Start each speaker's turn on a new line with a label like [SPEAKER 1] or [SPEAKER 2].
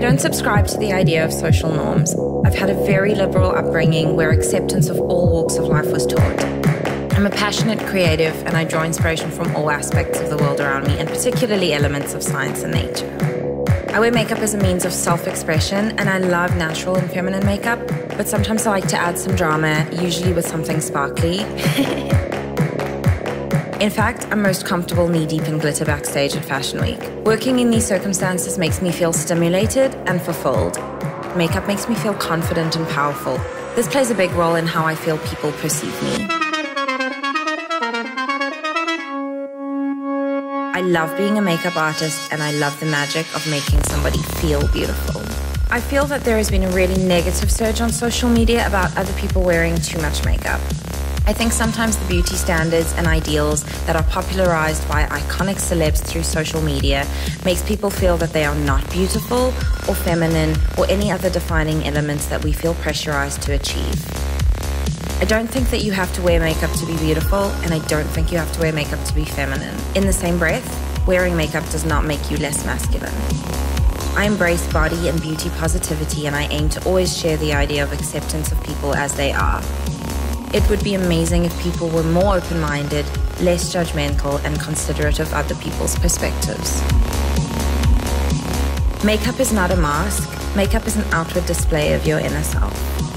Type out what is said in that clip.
[SPEAKER 1] don't subscribe to the idea of social norms. I've had a very liberal upbringing where acceptance of all walks of life was taught. I'm a passionate creative and I draw inspiration from all aspects of the world around me, and particularly elements of science and nature. I wear makeup as a means of self expression, and I love natural and feminine makeup, but sometimes I like to add some drama, usually with something sparkly. In fact, I'm most comfortable knee deep in glitter backstage at Fashion Week. Working in these circumstances makes me feel stimulated and fulfilled. Makeup makes me feel confident and powerful. This plays a big role in how I feel people perceive me. I love being a makeup artist and I love the magic of making somebody feel beautiful. I feel that there has been a really negative surge on social media about other people wearing too much makeup. I think sometimes the beauty standards and ideals that are popularized by iconic celebs through social media makes people feel that they are not beautiful or feminine or any other defining elements that we feel pressurized to achieve. I don't think that you have to wear makeup to be beautiful, and I don't think you have to wear makeup to be feminine. In the same breath, wearing makeup does not make you less masculine. I embrace body and beauty positivity, and I aim to always share the idea of acceptance of people as they are. It would be amazing if people were more open minded, less judgmental, and considerate of other people's perspectives. Makeup is not a mask, makeup is an outward display of your inner self.